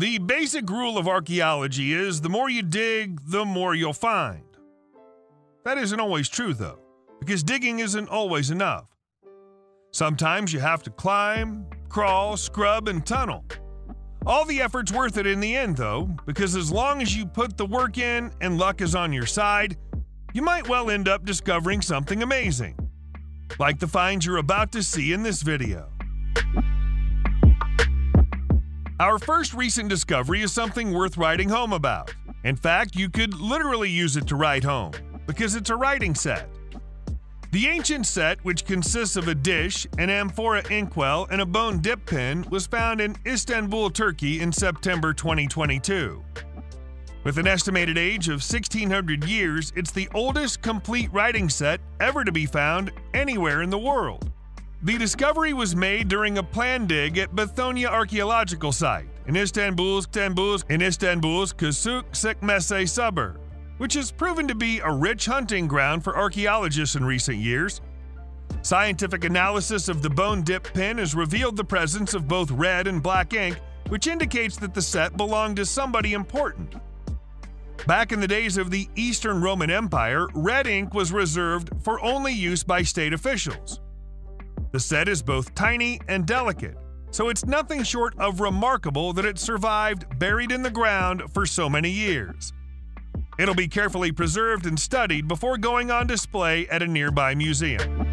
The basic rule of archaeology is the more you dig, the more you'll find. That isn't always true, though, because digging isn't always enough. Sometimes you have to climb, crawl, scrub, and tunnel. All the effort's worth it in the end, though, because as long as you put the work in and luck is on your side, you might well end up discovering something amazing, like the finds you're about to see in this video. Our first recent discovery is something worth writing home about. In fact, you could literally use it to write home, because it's a writing set. The ancient set, which consists of a dish, an amphora inkwell, and a bone dip pen, was found in Istanbul, Turkey in September 2022. With an estimated age of 1600 years, it's the oldest complete writing set ever to be found anywhere in the world. The discovery was made during a planned dig at Bathonea Archaeological Site in Istanbul's, Istanbul's, in Istanbul's Küçükçekmece suburb which has proven to be a rich hunting ground for archaeologists in recent years. Scientific analysis of the bone dip pen has revealed the presence of both red and black ink, which indicates that the set belonged to somebody important. Back in the days of the Eastern Roman Empire, red ink was reserved for only use by state officials. The set is both tiny and delicate, so it's nothing short of remarkable that it survived buried in the ground for so many years. It'll be carefully preserved and studied before going on display at a nearby museum.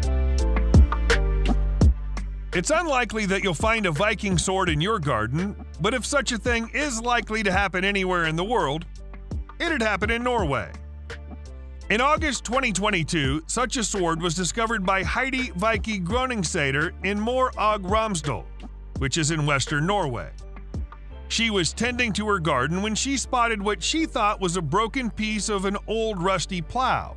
It's unlikely that you'll find a Viking sword in your garden, but if such a thing is likely to happen anywhere in the world, it'd happen in Norway. In August 2022, such a sword was discovered by Heidi Viki Groningsæter in Møre og Romsdal, which is in western Norway. She was tending to her garden when she spotted what she thought was a broken piece of an old rusty plow.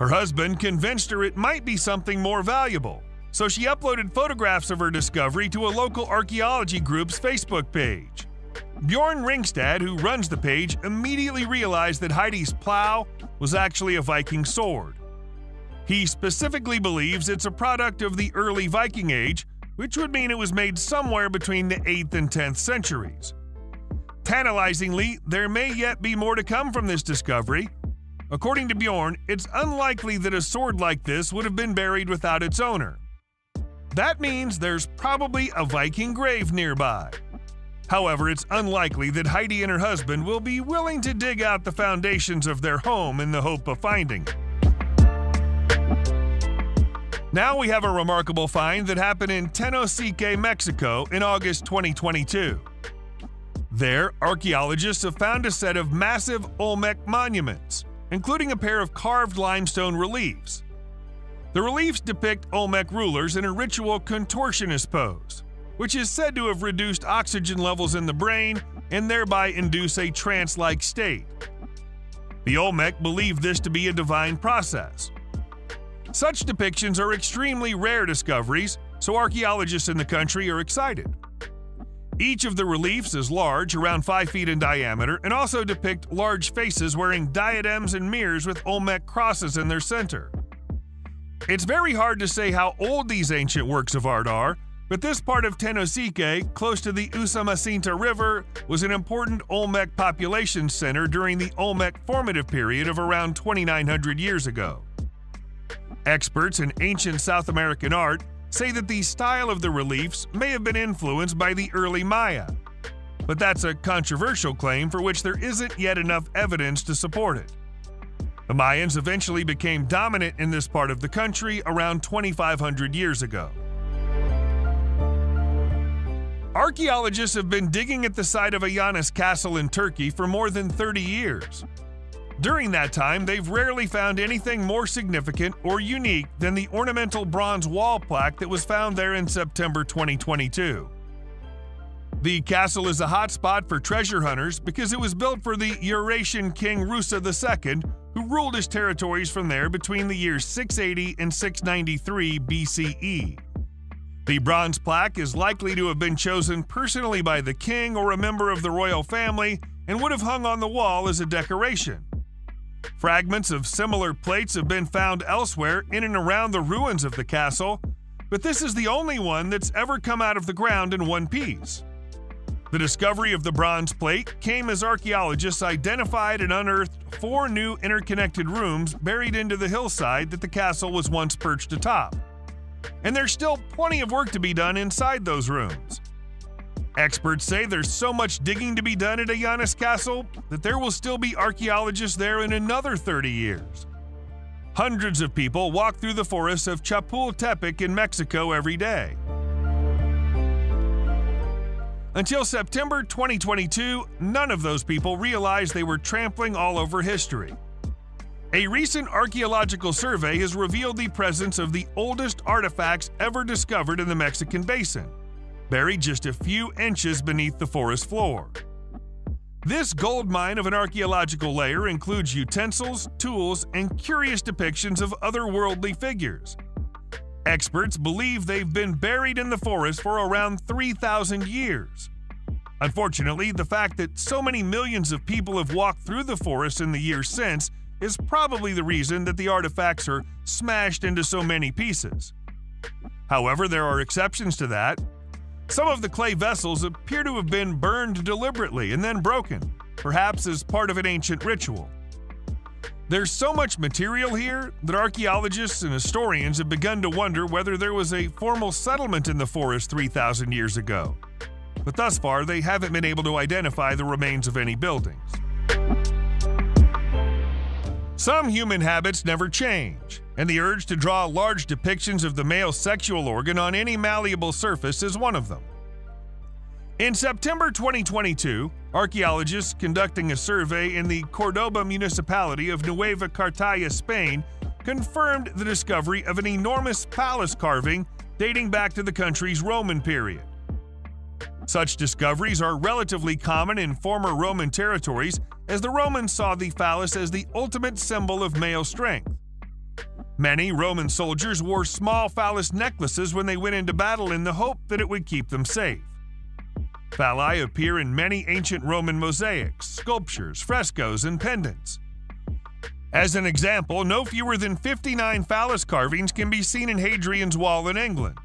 Her husband convinced her it might be something more valuable, so she uploaded photographs of her discovery to a local archaeology group's Facebook page. Bjorn Ringstad, who runs the page, immediately realized that Heidi's plow was actually a Viking sword. He specifically believes it's a product of the early Viking Age which would mean it was made somewhere between the 8th and 10th centuries. Tantalizingly, there may yet be more to come from this discovery. According to Bjorn, it's unlikely that a sword like this would have been buried without its owner. That means there's probably a Viking grave nearby. However, it's unlikely that Heidi and her husband will be willing to dig out the foundations of their home in the hope of finding. Now we have a remarkable find that happened in Tenosique, Mexico in August 2022. There, archaeologists have found a set of massive Olmec monuments, including a pair of carved limestone reliefs. The reliefs depict Olmec rulers in a ritual contortionist pose, which is said to have reduced oxygen levels in the brain and thereby induce a trance like state. The Olmec believed this to be a divine process, such depictions are extremely rare discoveries, so archaeologists in the country are excited. Each of the reliefs is large, around 5 feet in diameter, and also depict large faces wearing diadems and mirrors with Olmec crosses in their center. It's very hard to say how old these ancient works of art are, but this part of Tenosique, close to the Usumacinta River, was an important Olmec population center during the Olmec formative period of around 2,900 years ago. Experts in ancient South American art say that the style of the reliefs may have been influenced by the early Maya. But that's a controversial claim for which there isn't yet enough evidence to support it. The Mayans eventually became dominant in this part of the country around 2,500 years ago. Archaeologists have been digging at the site of Ayanis Castle in Turkey for more than 30 years. During that time, they've rarely found anything more significant or unique than the ornamental bronze wall plaque that was found there in September 2022. The castle is a hotspot for treasure hunters because it was built for the Urartian king Rusa II, who ruled his territories from there between the years 680 and 693 BCE. The bronze plaque is likely to have been chosen personally by the king or a member of the royal family and would have hung on the wall as a decoration. Fragments of similar plates have been found elsewhere in and around the ruins of the castle, but this is the only one that's ever come out of the ground in one piece. The discovery of the bronze plate came as archaeologists identified and unearthed four new interconnected rooms buried into the hillside that the castle was once perched atop. And there's still plenty of work to be done inside those rooms. Experts say there's so much digging to be done at Ayanis Castle that there will still be archaeologists there in another 30 years. Hundreds of people walk through the forests of Chapultepec in Mexico every day. Until September 2022, none of those people realized they were trampling all over history. A recent archaeological survey has revealed the presence of the oldest artifacts ever discovered in the Mexican basin buried just a few inches beneath the forest floor. This gold mine of an archaeological layer includes utensils, tools, and curious depictions of otherworldly figures. Experts believe they've been buried in the forest for around 3,000 years. Unfortunately, the fact that so many millions of people have walked through the forest in the years since is probably the reason that the artifacts are smashed into so many pieces. However, there are exceptions to that, some of the clay vessels appear to have been burned deliberately and then broken, perhaps as part of an ancient ritual. There's so much material here that archaeologists and historians have begun to wonder whether there was a formal settlement in the forest 3,000 years ago. But thus far, they haven't been able to identify the remains of any buildings. Some human habits never change, and the urge to draw large depictions of the male sexual organ on any malleable surface is one of them. In September 2022, archaeologists conducting a survey in the Cordoba municipality of Nueva Carteya, Spain, confirmed the discovery of an enormous phallus carving dating back to the country's Roman period. Such discoveries are relatively common in former Roman territories, as the Romans saw the phallus as the ultimate symbol of male strength. Many Roman soldiers wore small phallus necklaces when they went into battle in the hope that it would keep them safe. Phalli appear in many ancient Roman mosaics, sculptures, frescoes, and pendants. As an example, no fewer than 59 phallus carvings can be seen in Hadrian's Wall in England.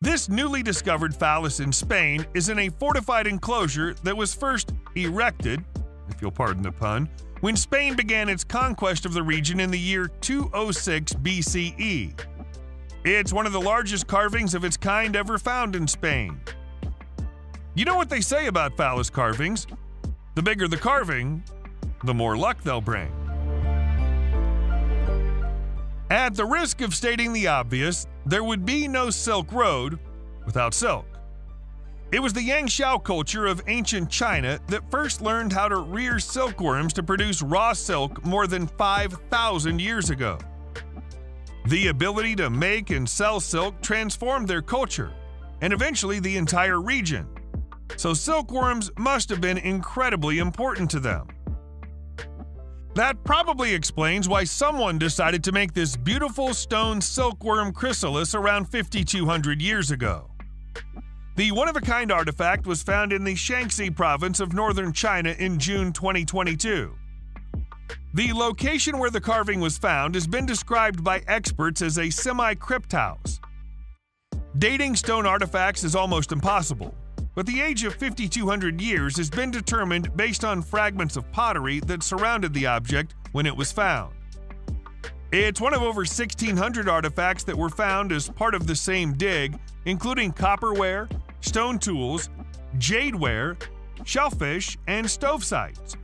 This newly discovered phallus in Spain is in a fortified enclosure that was first erected, if you'll pardon the pun, when Spain began its conquest of the region in the year 206 BCE. It's one of the largest carvings of its kind ever found in Spain. You know what they say about phallus carvings? The bigger the carving, the more luck they'll bring. At the risk of stating the obvious, there would be no Silk Road without silk. It was the Yangshao culture of ancient China that first learned how to rear silkworms to produce raw silk more than 5,000 years ago. The ability to make and sell silk transformed their culture, and eventually the entire region. So silkworms must have been incredibly important to them. That probably explains why someone decided to make this beautiful stone silkworm chrysalis around 5,200 years ago. The one of a kind artifact was found in the Shaanxi province of northern China in June 2022. The location where the carving was found has been described by experts as a semi crypt house. Dating stone artifacts is almost impossible, but the age of 5,200 years has been determined based on fragments of pottery that surrounded the object when it was found. It's one of over 1,600 artifacts that were found as part of the same dig, including copperware, stone tools, jadeware, shellfish, and stove sites.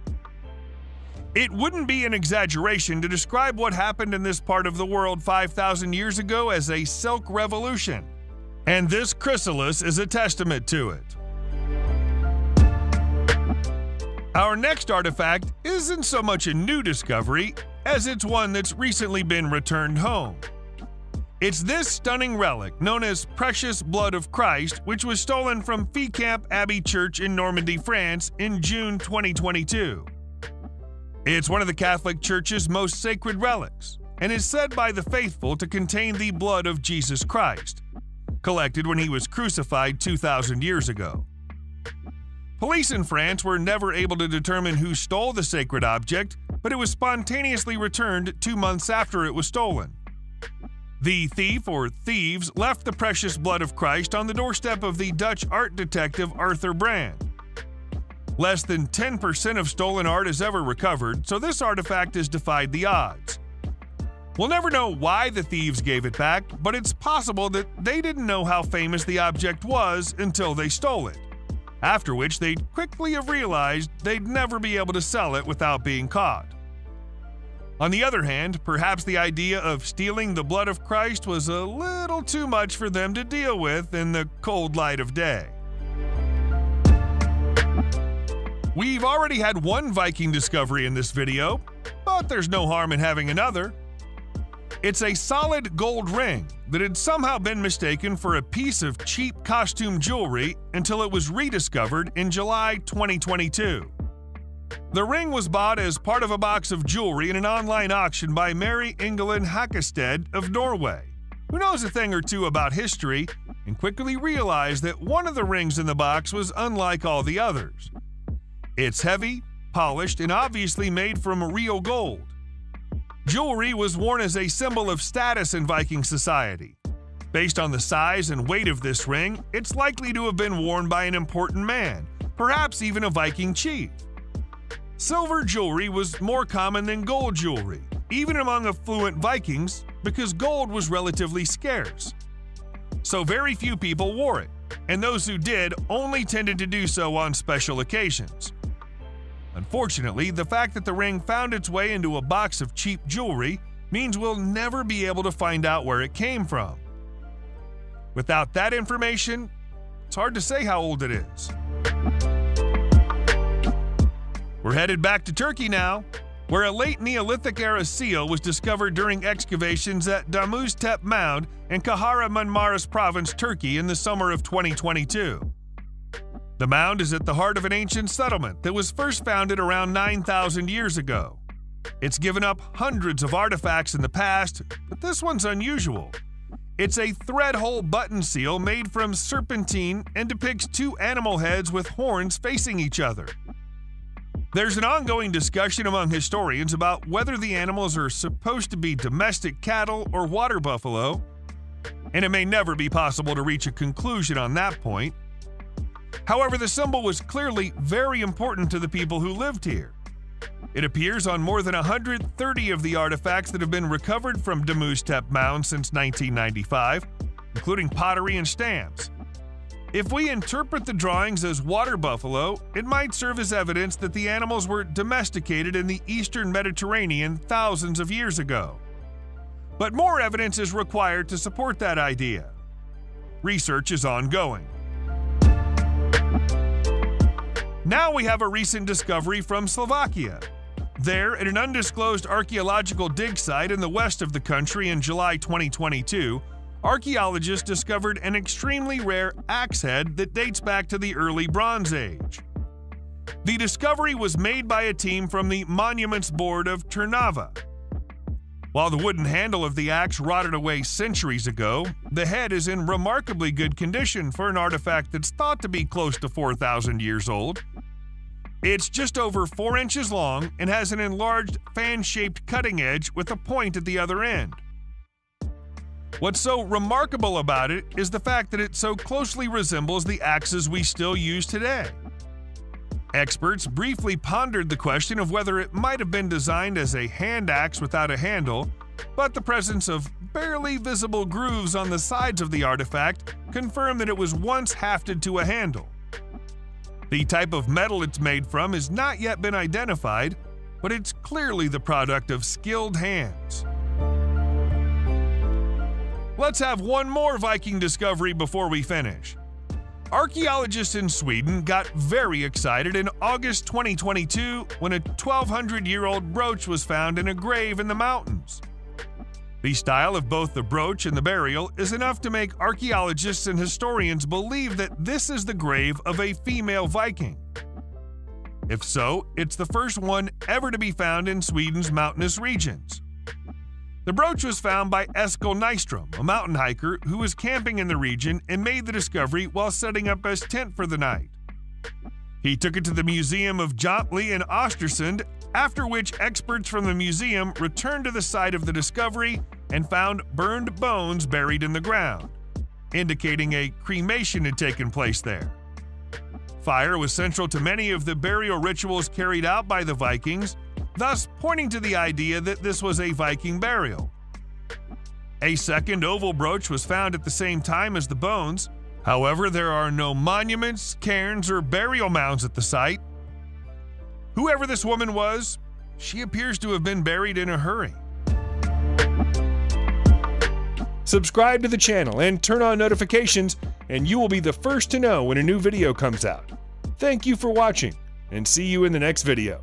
It wouldn't be an exaggeration to describe what happened in this part of the world 5,000 years ago as a silk revolution, and this chrysalis is a testament to it. Our next artifact isn't so much a new discovery as it's one that's recently been returned home. It's this stunning relic, known as Precious Blood of Christ, which was stolen from Fécamp Abbey Church in Normandy, France in June 2022. It's one of the Catholic Church's most sacred relics, and is said by the faithful to contain the blood of Jesus Christ, collected when he was crucified 2,000 years ago. Police in France were never able to determine who stole the sacred object, but it was spontaneously returned two months after it was stolen. The thief or thieves left the precious blood of Christ on the doorstep of the Dutch art detective Arthur Brand, Less than 10% of stolen art is ever recovered, so this artifact has defied the odds. We'll never know why the thieves gave it back, but it's possible that they didn't know how famous the object was until they stole it. After which, they'd quickly have realized they'd never be able to sell it without being caught. On the other hand, perhaps the idea of stealing the blood of Christ was a little too much for them to deal with in the cold light of day. We've already had one Viking discovery in this video, but there's no harm in having another. It's a solid gold ring that had somehow been mistaken for a piece of cheap costume jewelry until it was rediscovered in July 2022. The ring was bought as part of a box of jewelry in an online auction by Mary Ingelin Hakkested of Norway, who knows a thing or two about history and quickly realized that one of the rings in the box was unlike all the others. It's heavy, polished, and obviously made from real gold. Jewelry was worn as a symbol of status in Viking society. Based on the size and weight of this ring, it's likely to have been worn by an important man, perhaps even a Viking chief. Silver jewelry was more common than gold jewelry, even among affluent Vikings, because gold was relatively scarce. So very few people wore it, and those who did only tended to do so on special occasions. Unfortunately, the fact that the ring found its way into a box of cheap jewelry means we'll never be able to find out where it came from. Without that information, it's hard to say how old it is. We're headed back to Turkey now, where a late Neolithic era seal was discovered during excavations at Domuztepe Mound in Kahara Kahramanmaras province, Turkey in the summer of 2022. The mound is at the heart of an ancient settlement that was first founded around 9,000 years ago. It's given up hundreds of artifacts in the past, but this one's unusual. It's a thread hole button seal made from serpentine and depicts two animal heads with horns facing each other. There's an ongoing discussion among historians about whether the animals are supposed to be domestic cattle or water buffalo, and it may never be possible to reach a conclusion on that point. However, the symbol was clearly very important to the people who lived here. It appears on more than 130 of the artifacts that have been recovered from Domuztepe Mound since 1995, including pottery and stamps. If we interpret the drawings as water buffalo, it might serve as evidence that the animals were domesticated in the eastern Mediterranean thousands of years ago. But more evidence is required to support that idea. Research is ongoing. Now we have a recent discovery from Slovakia. There, at an undisclosed archaeological dig site in the west of the country in July 2022, archaeologists discovered an extremely rare axe head that dates back to the early Bronze Age. The discovery was made by a team from the Monuments Board of Trnava. While the wooden handle of the axe rotted away centuries ago, the head is in remarkably good condition for an artifact that's thought to be close to 4,000 years old. It's just over 4 inches long and has an enlarged fan shaped cutting edge with a point at the other end. What's so remarkable about it is the fact that it so closely resembles the axes we still use today. Experts briefly pondered the question of whether it might have been designed as a hand axe without a handle, but the presence of barely visible grooves on the sides of the artifact confirmed that it was once hafted to a handle. The type of metal it's made from has not yet been identified, but it's clearly the product of skilled hands. Let's have one more Viking discovery before we finish. Archaeologists in Sweden got very excited in August 2022 when a 1200 year old brooch was found in a grave in the mountains. The style of both the brooch and the burial is enough to make archaeologists and historians believe that this is the grave of a female Viking. If so, it's the first one ever to be found in Sweden's mountainous regions. The brooch was found by Eskil Nystrom, a mountain hiker who was camping in the region and made the discovery while setting up his tent for the night. He took it to the Museum of Jamtli in Ostersund, after which experts from the museum returned to the site of the discovery and found burned bones buried in the ground, indicating a cremation had taken place there. Fire was central to many of the burial rituals carried out by the Vikings, thus pointing to the idea that this was a Viking burial. A second oval brooch was found at the same time as the bones. However, there are no monuments, cairns, or burial mounds at the site. Whoever this woman was, she appears to have been buried in a hurry. Subscribe to the channel and turn on notifications, and you will be the first to know when a new video comes out. Thank you for watching, and see you in the next video.